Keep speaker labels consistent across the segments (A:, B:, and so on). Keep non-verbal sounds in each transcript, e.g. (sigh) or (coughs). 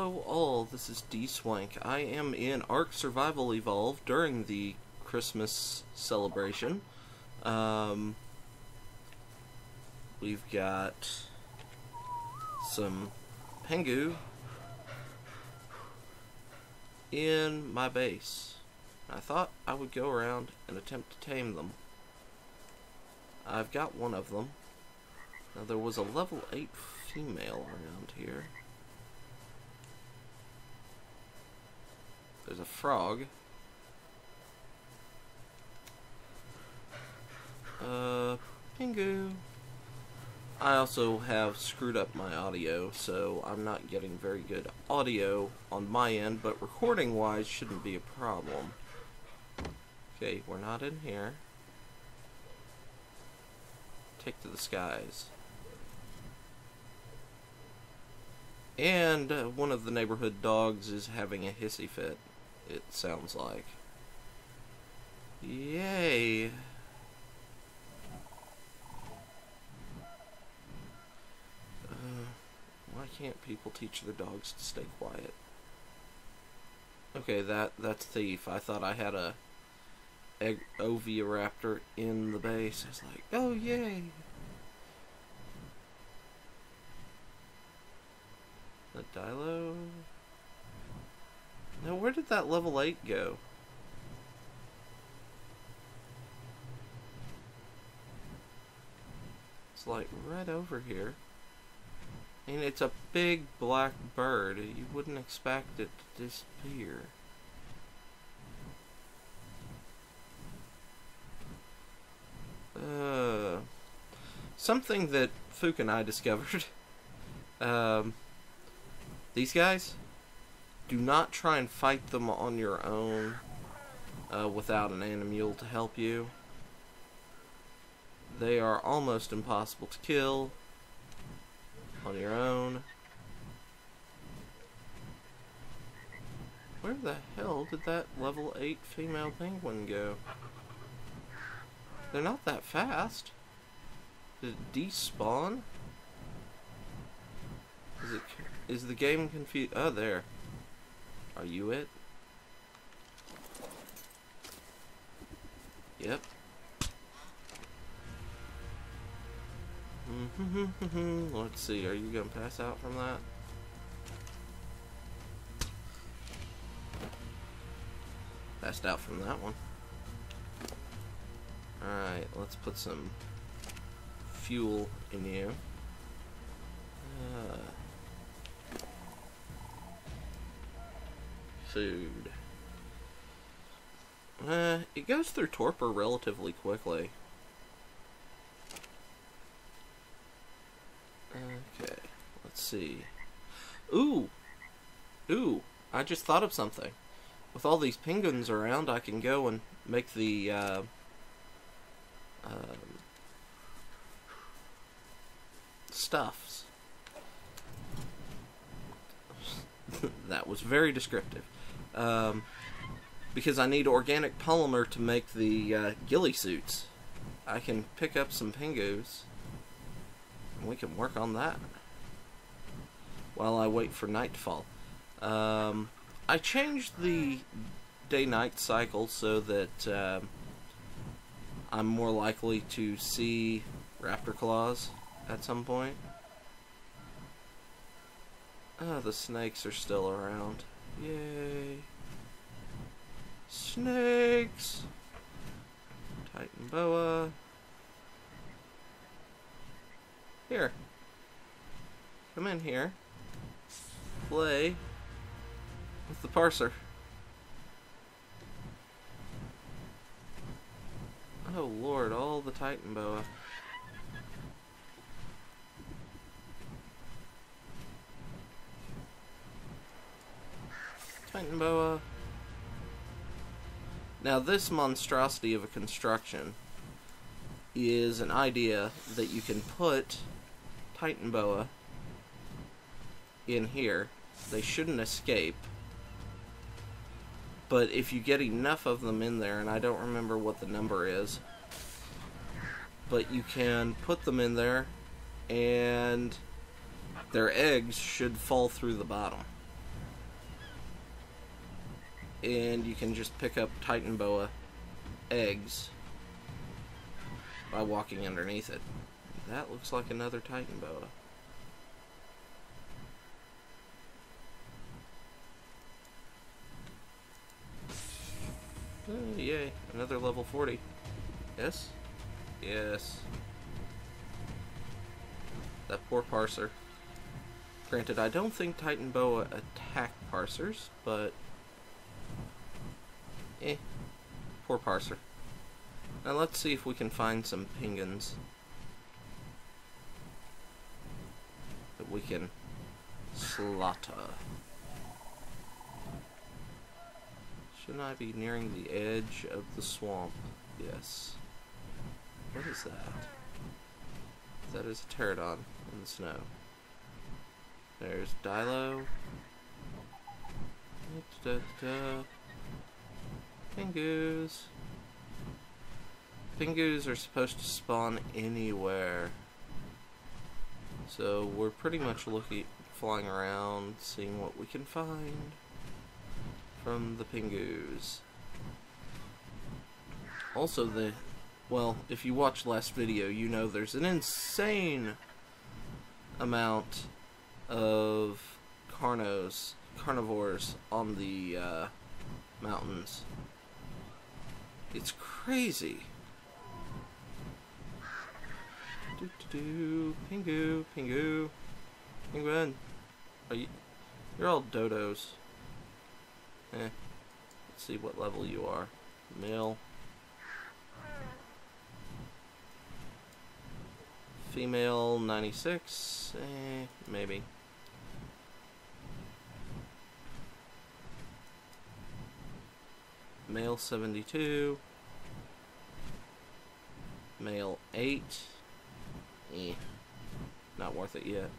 A: Hello all, this is D Swank. I am in Ark Survival Evolved during the Christmas celebration. Um, we've got some Pengu in my base. I thought I would go around and attempt to tame them. I've got one of them. Now there was a level 8 female around here. There's a frog. Uh, Pingu. I also have screwed up my audio, so I'm not getting very good audio on my end, but recording wise shouldn't be a problem. Okay, we're not in here. Take to the skies. And uh, one of the neighborhood dogs is having a hissy fit, it sounds like. Yay! Uh, why can't people teach their dogs to stay quiet? Okay, that that's thief. I thought I had a egg Oviraptor in the base. I was like, oh yay! The Dilo. Now, where did that level 8 go? It's like right over here. And it's a big black bird. You wouldn't expect it to disappear. Uh, something that Fook and I discovered. (laughs) Um, these guys, do not try and fight them on your own uh, without an animal to help you. They are almost impossible to kill on your own. Where the hell did that level 8 female penguin go? They're not that fast. Did it despawn? Is it is the game confused? Oh, there. Are you it? Yep. Mm-hmm. (laughs) Let's see, are you gonna pass out from that? Passed out from that one. Alright, let's put some fuel in you. Food. Uh, it goes through torpor relatively quickly. Okay, let's see. Ooh! Ooh, I just thought of something. With all these penguins around, I can go and make the, uh, um, stuffs. (laughs) that was very descriptive. Um, because I need organic polymer to make the uh, ghillie suits. I can pick up some pingus and we can work on that while I wait for nightfall. Um, I changed the day-night cycle so that uh, I'm more likely to see raptor Claus at some point. Oh, the snakes are still around. Yay. Snakes! Titan boa. Here. Come in here. Play with the parser. Oh lord, all the Titan boa. Titan boa. Now this monstrosity of a construction is an idea that you can put Titan boa in here. They shouldn't escape. But if you get enough of them in there, and I don't remember what the number is, but you can put them in there and their eggs should fall through the bottom. And you can just pick up Titan Boa eggs by walking underneath it. That looks like another Titan Boa. Oh, yay, another level 40. Yes? Yes. That poor parser. Granted, I don't think Titan Boa attack parsers, but... Eh. Poor parser. Now let's see if we can find some penguins. That we can slaughter. Shouldn't I be nearing the edge of the swamp? Yes. What is that? That is a pterodon in the snow. There's Dilo. Da, da, da. Pingus. Pingus are supposed to spawn anywhere. So we're pretty much looking, flying around, seeing what we can find from the Pingus. Also the, well, if you watched last video, you know there's an insane amount of carnos, carnivores on the uh, mountains. It's crazy. Do do do, Pingu, Pingu, Penguin. Are you? You're all dodos. Eh. Let's see what level you are. Male. Female 96. Eh, maybe. Male 72. Male 8. Eh. Not worth it yet.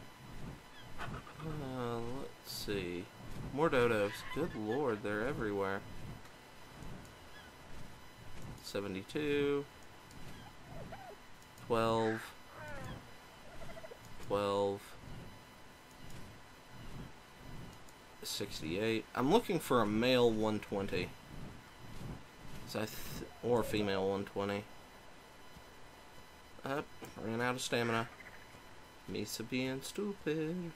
A: Uh, let's see. More dodos. Good lord, they're everywhere. 72. 12. 12. 68. I'm looking for a male 120. Or female 120. Up, ran out of stamina. Misa being stupid.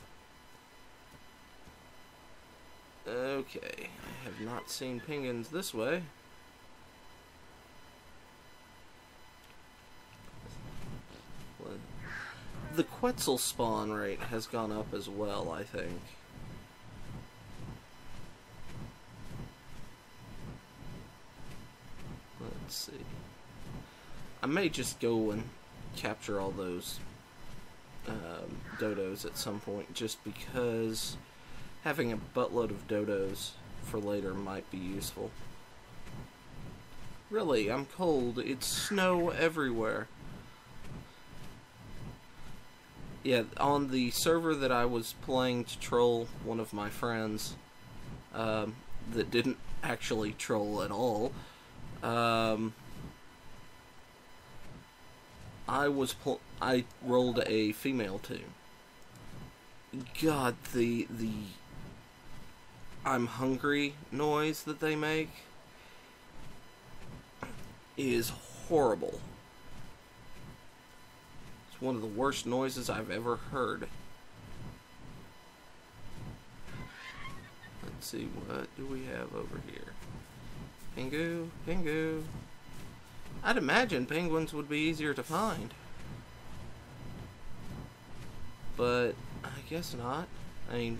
A: Okay, I have not seen penguins this way. The Quetzal spawn rate has gone up as well, I think. Let's see. I may just go and capture all those um, dodos at some point just because having a buttload of dodos for later might be useful. Really, I'm cold. It's snow everywhere. Yeah, on the server that I was playing to troll one of my friends, um, that didn't actually troll at all, um, I was I rolled a female team. God, the the I'm hungry noise that they make is horrible. It's one of the worst noises I've ever heard. Let's see, what do we have over here? Pingu, Pingu. I'd imagine penguins would be easier to find. But I guess not. I mean,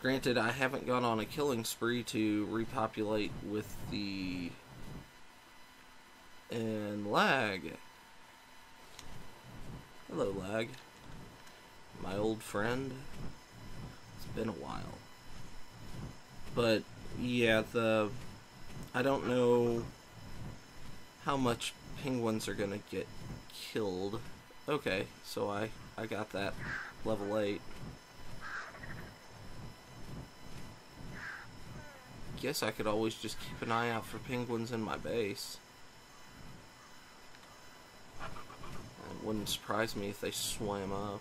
A: granted, I haven't gone on a killing spree to repopulate with the and lag. Hello, lag. My old friend. It's been a while. But yeah, the I don't know how much penguins are gonna get killed. Okay, so I, I got that level 8. Guess I could always just keep an eye out for penguins in my base. It wouldn't surprise me if they swam up.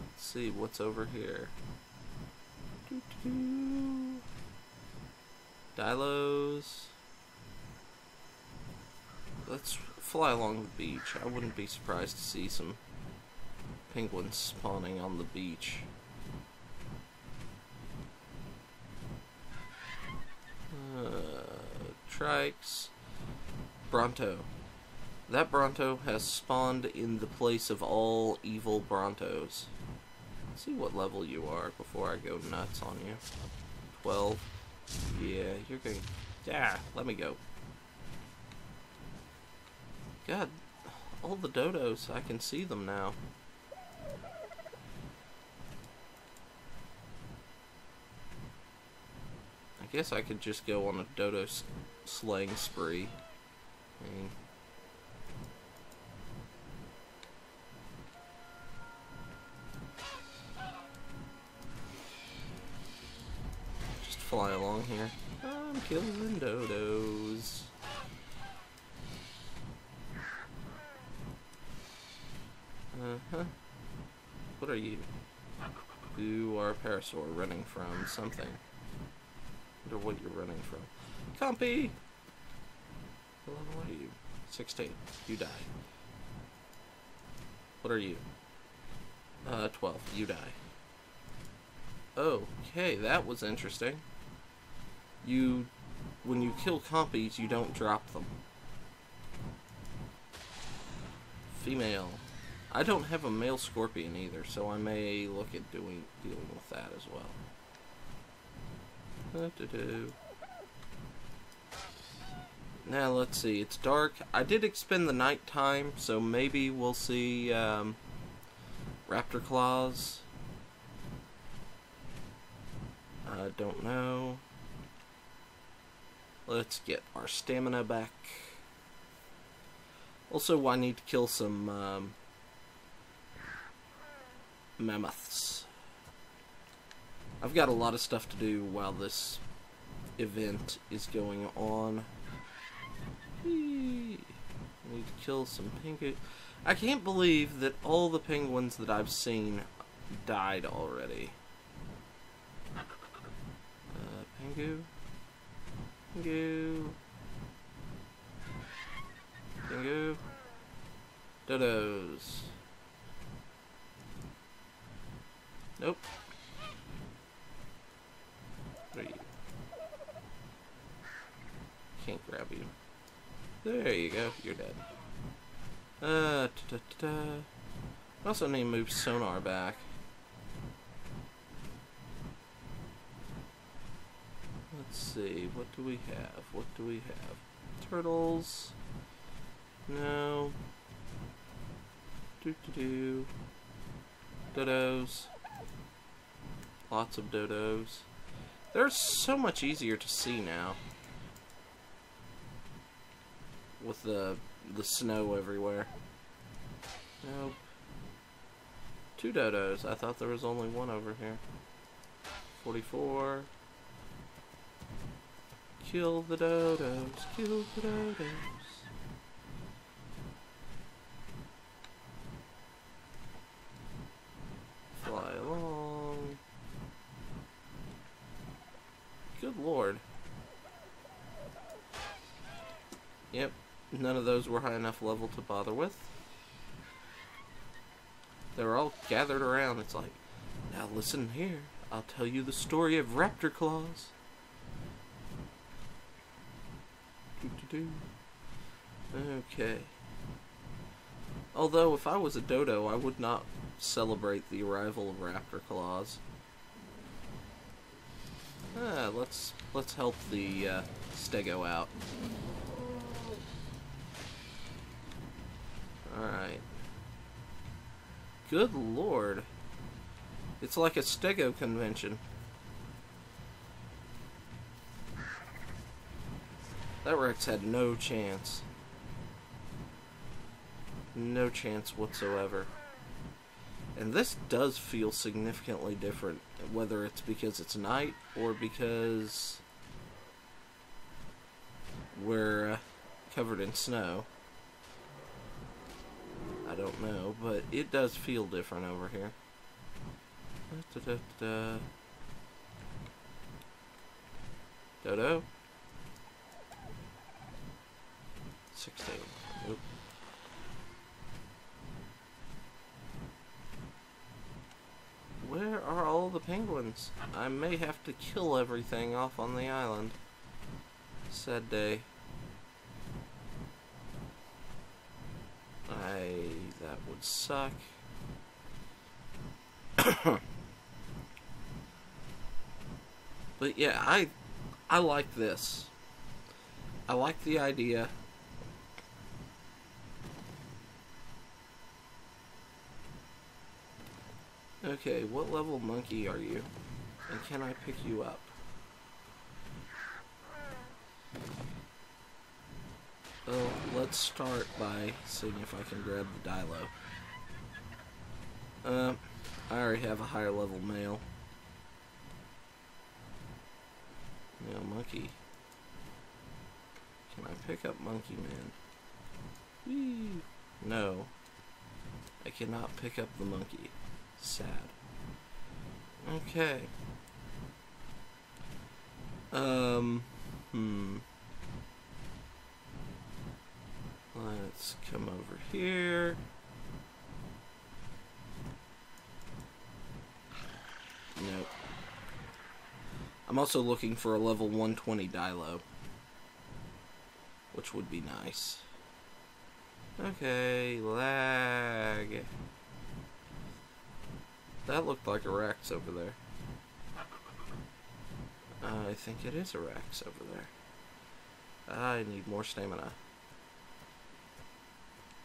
A: Let's see what's over here. Doo-doo-doo. Dilos. Let's fly along the beach. I wouldn't be surprised to see some penguins spawning on the beach. Uh, trikes. Bronto. That Bronto has spawned in the place of all evil Brontos. Let's see what level you are before I go nuts on you. 12. Yeah, you're going. Yeah, let me go. God, all the dodos, I can see them now. I guess I could just go on a dodo slaying spree. I mean, here. I'm killing dodos. Uh-huh. What are you? You are a parasaur running from something. I wonder what you're running from. Compy! What level are you? 16. You die. What are you? Uh, 12. You die. Okay, that was interesting. You, when you kill Compies, you don't drop them. Female. I don't have a male scorpion either, so I may look at doing dealing with that as well. Now let's see. It's dark. I did expend the night time, so maybe we'll see um, raptor Claus. I don't know. Let's get our stamina back. Also, I need to kill some um, mammoths. I've got a lot of stuff to do while this event is going on. Whee! Need to kill some penguins. I can't believe that all the penguins that I've seen died already. Uh? Pingu? Pingu? Dodos. Nope. You? Can't grab you. There you go. You're dead. Uh, da, da, da. I also need to move sonar back. Let's see. What do we have? What do we have? Turtles. No. Do do do. Dodos. Lots of dodos. They're so much easier to see now. With the the snow everywhere. Nope. Two dodos. I thought there was only one over here. 44. Kill the dodos. Kill the dodos. Fly along. Good lord. Yep, none of those were high enough level to bother with. They were all gathered around. It's like, now listen here. I'll tell you the story of Raptor Claus. Doo-doo-doo. Okay. Although, if I was a dodo, I would not celebrate the arrival of Raptor Claus. Ah, let's let's help the uh, Stego out. All right. Good lord. It's like a Stego convention. That Rex had no chance. No chance whatsoever. And this does feel significantly different, whether it's because it's night or because we're uh, covered in snow. I don't know, but it does feel different over here. Da-da-da-da. Dodo. 16. Oop. Where are all the penguins? I may have to kill everything off on the island. Sad day. I... that would suck. (coughs) but yeah, I I like this. I like the idea. Okay, what level monkey are you? And can I pick you up? Well, let's start by seeing if I can grab the Dilo. Uh, I already have a higher level male. Male monkey. Can I pick up Monkey Man? Whee! No. I cannot pick up the monkey. Sad. Okay. Um, hmm. Let's come over here. Nope. I'm also looking for a level 120 Dilo. Which would be nice. Okay, lag. That looked like a Rex over there. Uh, I think it is a Rex over there. I need more stamina.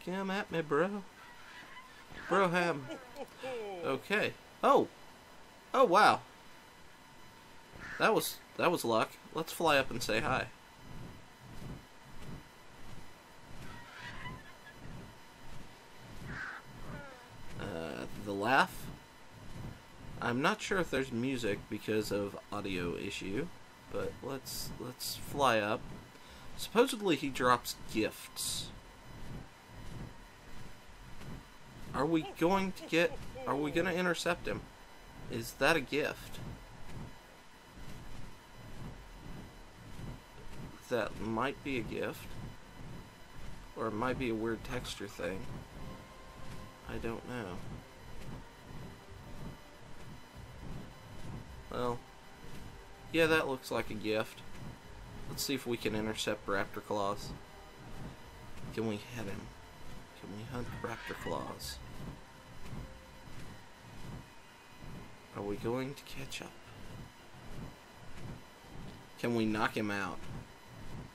A: Come at me, bro. Broham. Okay. Oh! Oh, wow. That was, that was luck. Let's fly up and say hi. Uh, the laugh. I'm not sure if there's music because of audio issue, but let's let's fly up. Supposedly he drops gifts. Are we going to get are we going to intercept him? Is that a gift? That might be a gift. Or it might be a weird texture thing. I don't know. Yeah, that looks like a gift. Let's see if we can intercept Raptor Claus. Can we hit him? Can we hunt Raptor Claus? Are we going to catch up? Can we knock him out?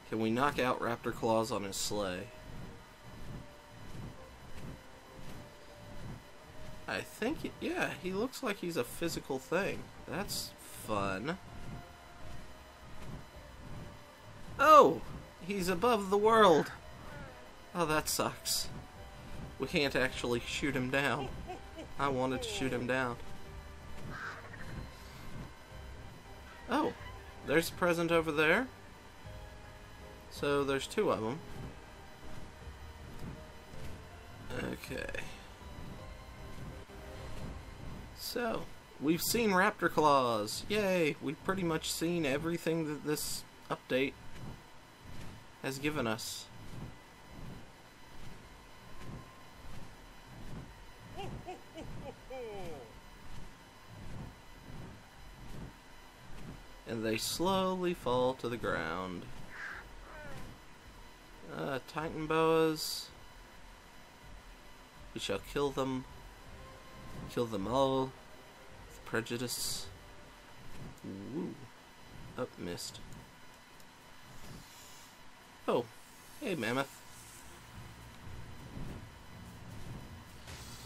A: Can we knock out Raptor Claus on his sleigh? I think, yeah, he looks like he's a physical thing. That's fun. He's above the world! Oh, that sucks. We can't actually shoot him down. I wanted to shoot him down. Oh, there's a present over there. So there's two of them. Okay. So, we've seen Raptor Claus. Yay! We've pretty much seen everything that this update has given us. And they slowly fall to the ground. Uh, Titan boas. We shall kill them. Kill them all. With prejudice. Woo. Up, oh, missed. Oh. Hey, Mammoth.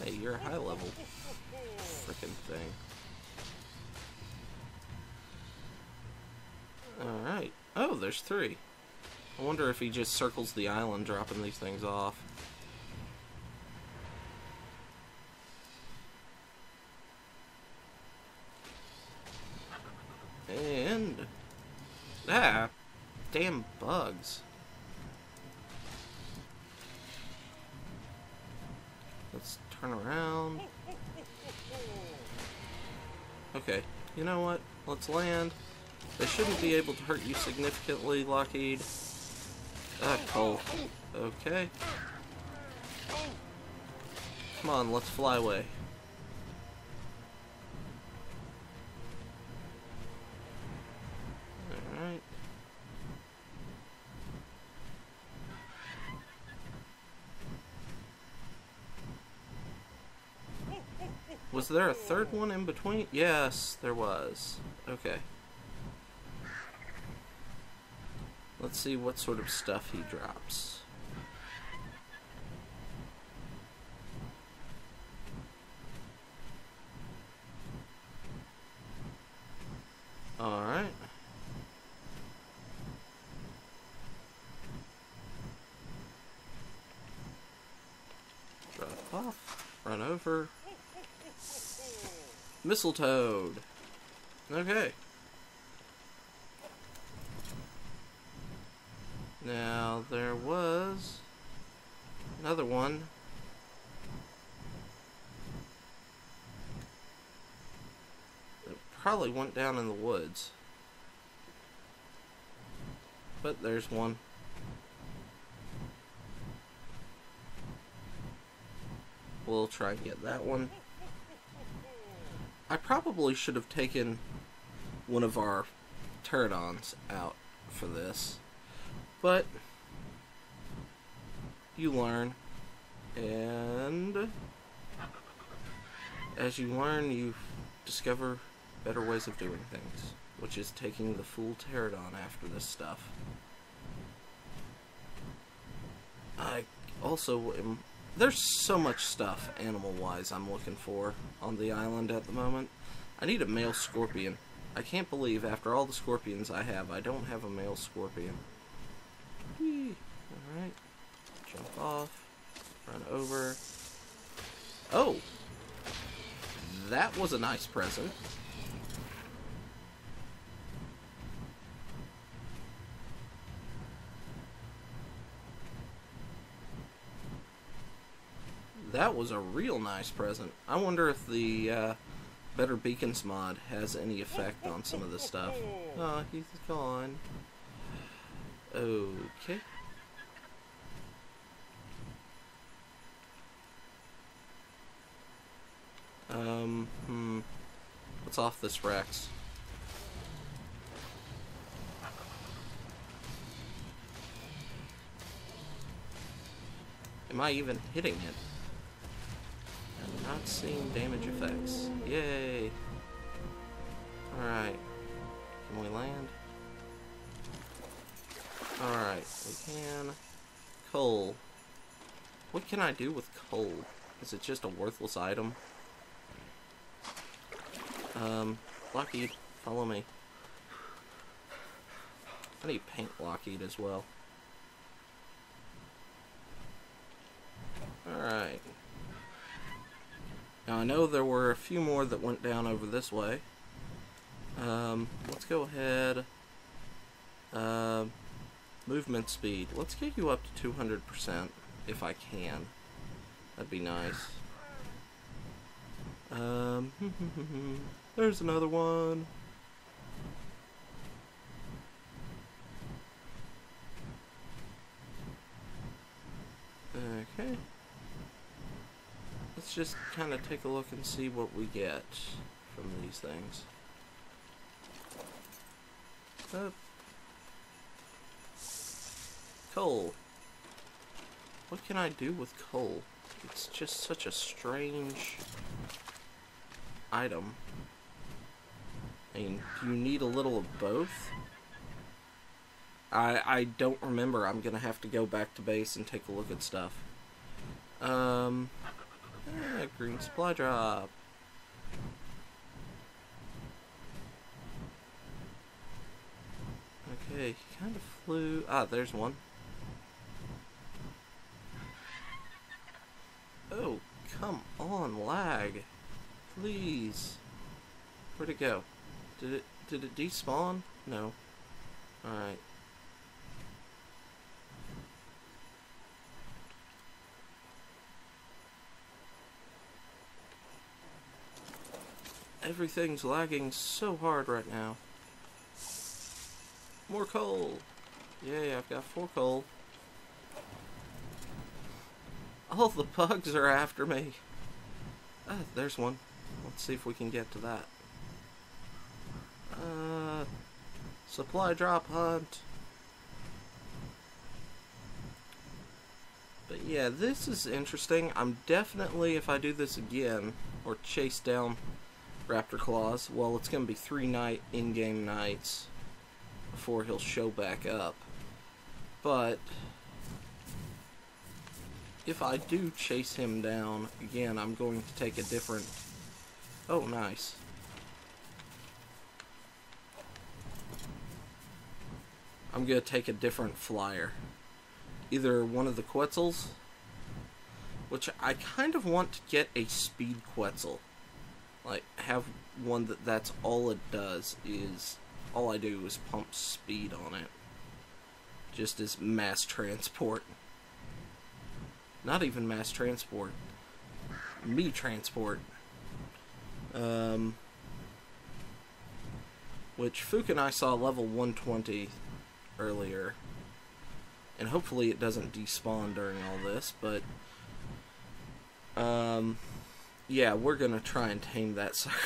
A: Hey, you're a high level freaking thing. Alright. Oh, there's three. I wonder if he just circles the island dropping these things off. And... Ah! Damn bugs. Let's turn around. Okay, you know what? Let's land. They shouldn't be able to hurt you significantly, Lockheed. Ah, coal. Okay. Come on, let's fly away. Was there a third one in between? Yes, there was. Okay. Let's see what sort of stuff he drops. Alright. Drop off. Run over. Mistletoe. Okay. Now, there was another one. It probably went down in the woods. But there's one. We'll try and get that one. I probably should have taken one of our pterodons out for this. But you learn and as you learn you discover better ways of doing things, which is taking the full pterodon after this stuff. I also am there's so much stuff animal wise I'm looking for on the island at the moment. I need a male scorpion. I can't believe after all the scorpions I have, I don't have a male scorpion. Alright. Jump off. Run over. Oh! That was a nice present. That was a real nice present. I wonder if the uh, Better Beacons mod has any effect on some of this stuff. Oh, he's gone. Okay. Um, hmm. What's off this Rex? Am I even hitting it? Not seeing damage effects. Yay! Alright. Can we land? Alright, we can. Coal. What can I do with coal? Is it just a worthless item? Um, Lockheed, follow me. I need paint Lockheed as well. Alright. Now I know there were a few more that went down over this way. Um, let's go ahead. Uh, movement speed. Let's get you up to 200% if I can. That'd be nice. Um, (laughs) there's another one. Okay. Let's just kind of take a look and see what we get from these things. Uh, coal. What can I do with coal? It's just such a strange item. I mean, do you need a little of both? I I don't remember. I'm gonna have to go back to base and take a look at stuff. Um, eh, green supply drop. Okay, he kind of flew. Ah, there's one. Oh, come on, lag. Please. Where'd it go? Did it did it despawn? No. Alright. Everything's lagging so hard right now. More coal. Yay, I've got four coal. All the bugs are after me. Ah, there's one. Let's see if we can get to that. Uh, supply drop hunt. But yeah, this is interesting. I'm definitely, if I do this again, or chase down Raptor Claus, well, it's going to be three night in-game nights before he'll show back up. But if I do chase him down again, I'm going to take a different. Oh, nice. I'm going to take a different flyer. Either one of the Quetzals, which I kind of want to get a speed Quetzal. Like, have one that that's all it does is all I do is pump speed on it. Just as mass transport. Not even mass transport. Me transport. Um, which Fook and I saw level 120 earlier. And hopefully it doesn't despawn during all this, but um, yeah, we're gonna try and tame that sucker.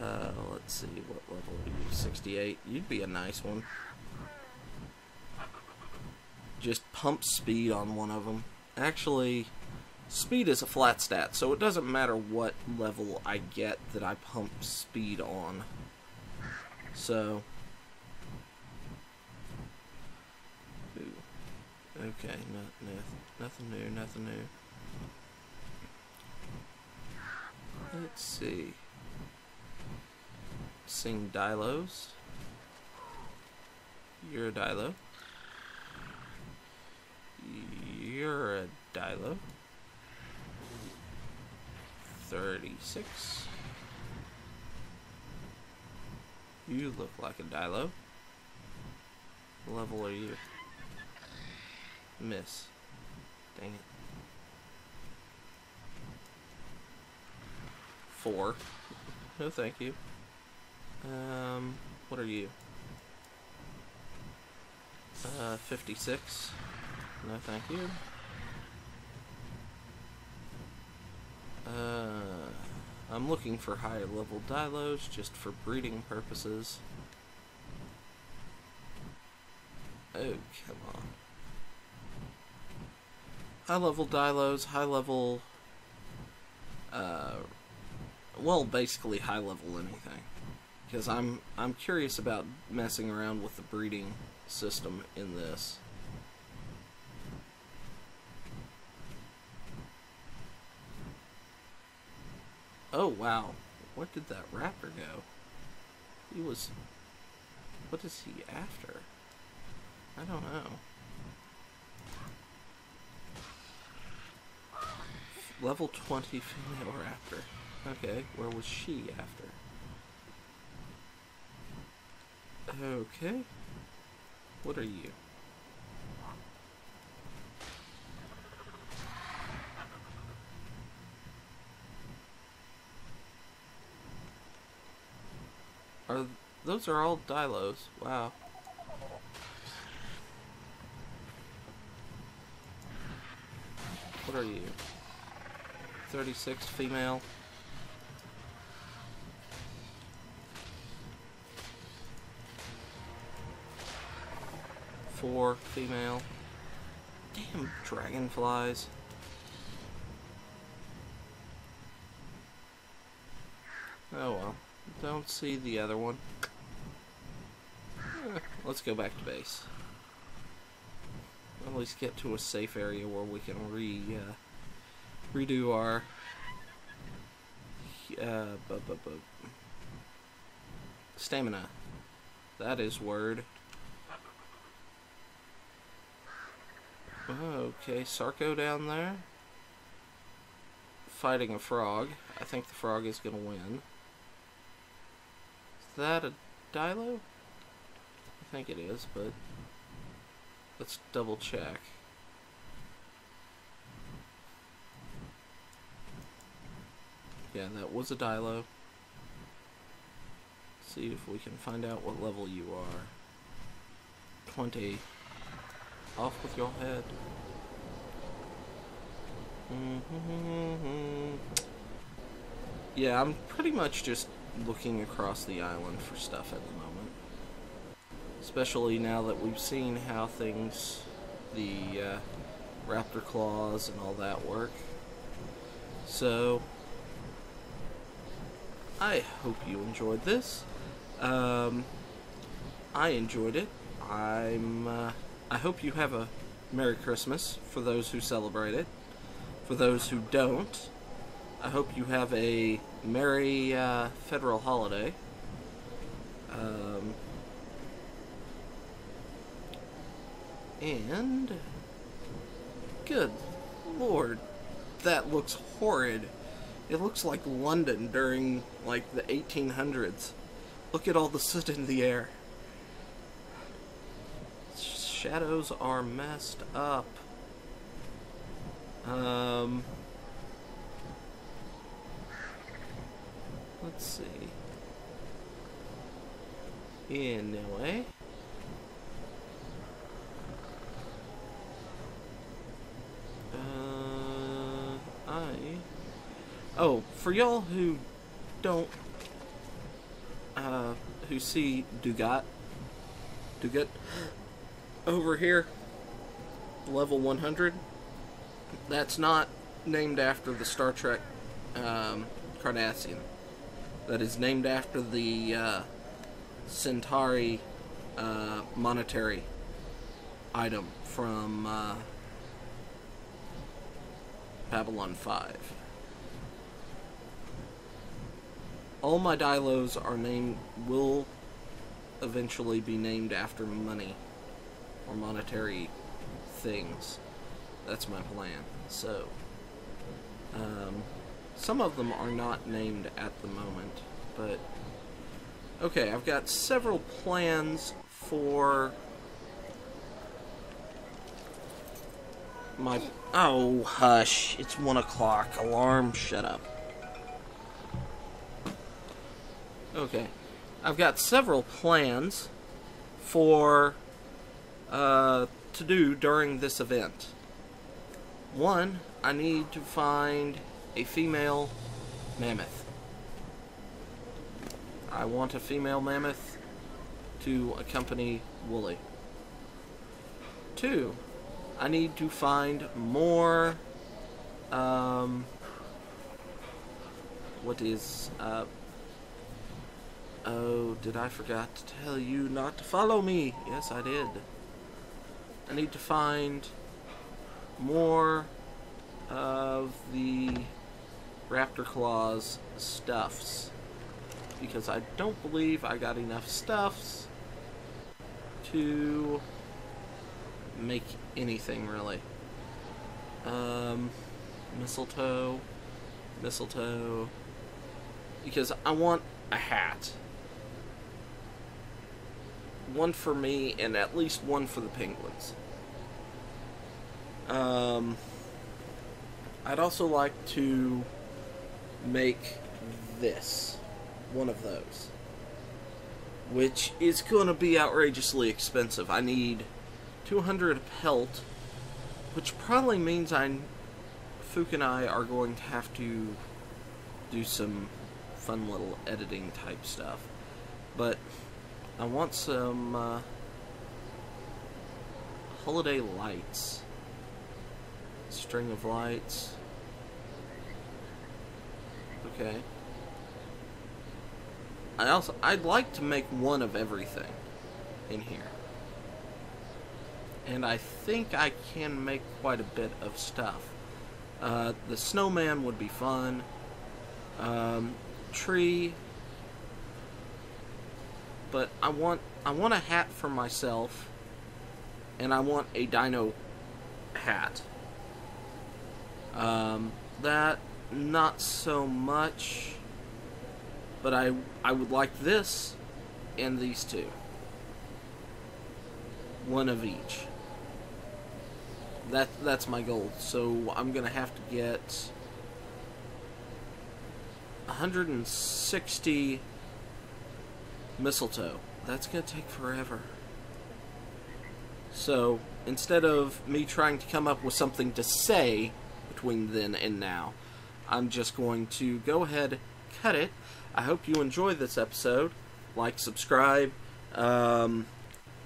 A: Uh, let's see, what level are you? 68. You'd be a nice one. Just pump speed on one of them. Actually, speed is a flat stat, so it doesn't matter what level I get that I pump speed on. So, ooh. okay, no, no, nothing new, nothing new. Let's see. Sing Dilos. You're a Dilo. You're a Dilo. 36. You look like a Dilo. What level are you? Miss. Dang it. Four. No, thank you. Um, what are you? Uh, 56. No, thank you. Uh, I'm looking for higher level Dilos just for breeding purposes. Oh, come on. High level Dilos, high level, uh, well, basically high level anything because I'm I'm curious about messing around with the breeding system in this. Oh wow, where did that raptor go? He was. What is he after? I don't know. Level 20 female raptor. Okay, where was she after? Okay. What are you? Are those are all Dilos? Wow. What are you? 36 female. Four female. Damn dragonflies. Oh well. Don't see the other one. Eh, let's go back to base. At least get to a safe area where we can re uh, redo our uh, bu bu bu stamina. That is word. Oh, okay, Sarco down there. Fighting a frog. I think the frog is going to win. Is that a Dilo? I think it is, but let's double check. Yeah, that was a Dilo. See if we can find out what level you are. 20. Off with your head. Yeah, I'm pretty much just looking across the island for stuff at the moment. Especially now that we've seen how things, the uh, raptor Claus and all that work. So, I hope you enjoyed this. Um, I enjoyed it. I'm. Uh, I hope you have a Merry Christmas for those who celebrate it. For those who don't, I hope you have a Merry uh, Federal Holiday. Um, and good lord, that looks horrid. It looks like London during like the 1800s. Look at all the soot in the air. Shadows are messed up. Um, let's see. Anyway. Uh, I. Oh, for y'all who don't, uh, who see Ducat, Ducat over here, level 100, that's not named after the Star Trek um, Cardassian. That is named after the uh, Centauri uh, monetary item from uh, Babylon 5. All my Dylos are named, will eventually be named after money or monetary things. That's my plan. So, um, some of them are not named at the moment, but okay, I've got several plans for my. Oh, hush! It's one o'clock. Alarm, shut up. Okay, I've got several plans for uh, to do during this event. One, I need to find a female mammoth. I want a female mammoth to accompany Wooly. Two, I need to find more, um, what is, uh, oh, did I forget to tell you not to follow me? Yes, I did. I need to find more of the Raptor Claus stuffs because I don't believe I got enough stuffs to make anything really. Um, mistletoe, mistletoe, because I want a hat. One for me and at least one for the penguins. Um, I'd also like to make this one of those, which is going to be outrageously expensive. I need 200 pelt, which probably means I, Fook and I are going to have to do some fun little editing type stuff. But I want some uh, holiday lights string of lights. Okay. I also I'd like to make one of everything in here. And I think I can make quite a bit of stuff. Uh, the snowman would be fun. Um, tree. But I want I want a hat for myself. And I want a dino hat. Um, that, not so much. But I, I would like this and these two. One of each. That that's my goal. So I'm gonna have to get 160 mistletoe. That's going to take forever. So, instead of me trying to come up with something to say between then and now, I'm just going to go ahead, cut it. I hope you enjoy this episode. Like, subscribe, um,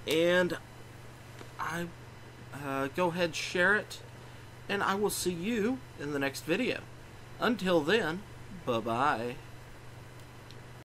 A: and I uh, go ahead, share it, and I will see you in the next video. Until then, bye bye.